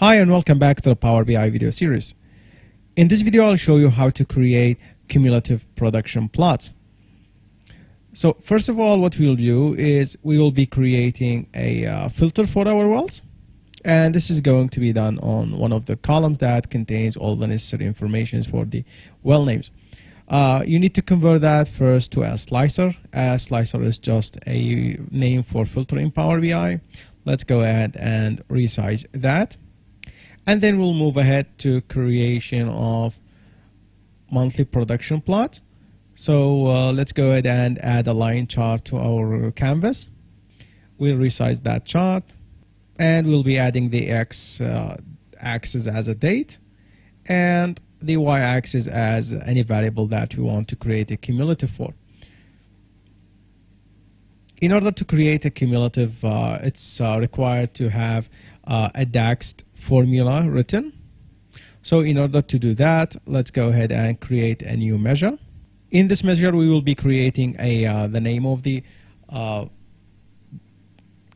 Hi and welcome back to the Power BI video series. In this video I'll show you how to create cumulative production plots. So first of all what we'll do is we will be creating a uh, filter for our wells and this is going to be done on one of the columns that contains all the necessary information for the well names. Uh, you need to convert that first to a slicer. A slicer is just a name for filter in Power BI. Let's go ahead and resize that and then we'll move ahead to creation of monthly production plot. So uh, let's go ahead and add a line chart to our canvas. We'll resize that chart and we'll be adding the x uh, axis as a date and the y-axis as any variable that we want to create a cumulative for. In order to create a cumulative uh, it's uh, required to have uh, a DAX formula written. So in order to do that, let's go ahead and create a new measure. In this measure, we will be creating a uh, the name of the uh,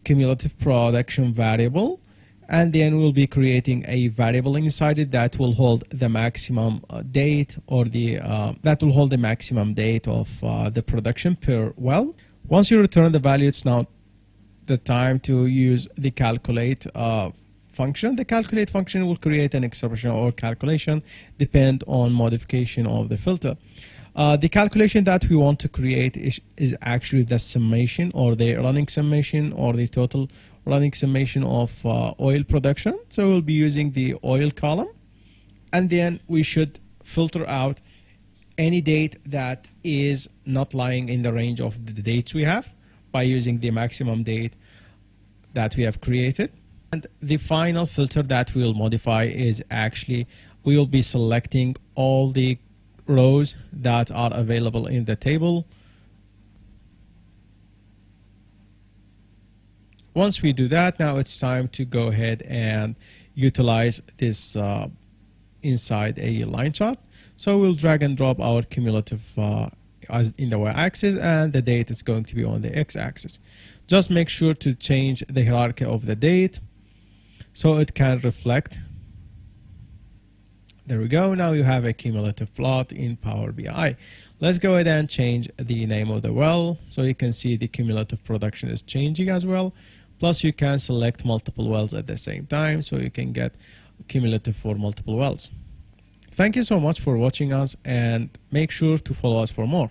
cumulative production variable and then we'll be creating a variable inside it that will hold the maximum uh, date or the uh, that will hold the maximum date of uh, the production per well once you return the value it's now the time to use the calculate uh, function. The calculate function will create an expression or calculation depend on modification of the filter. Uh, the calculation that we want to create is, is actually the summation or the running summation or the total running summation of uh, oil production. So we'll be using the oil column and then we should filter out any date that is not lying in the range of the dates we have by using the maximum date that we have created. And the final filter that we'll modify is actually we will be selecting all the rows that are available in the table. Once we do that, now it's time to go ahead and utilize this uh, inside a line chart. So we'll drag and drop our cumulative uh, in the y-axis and the date is going to be on the x-axis. Just make sure to change the hierarchy of the date so it can reflect. There we go. Now you have a cumulative plot in Power BI let's go ahead and change the name of the well. So you can see the cumulative production is changing as well. Plus you can select multiple wells at the same time so you can get cumulative for multiple wells. Thank you so much for watching us and make sure to follow us for more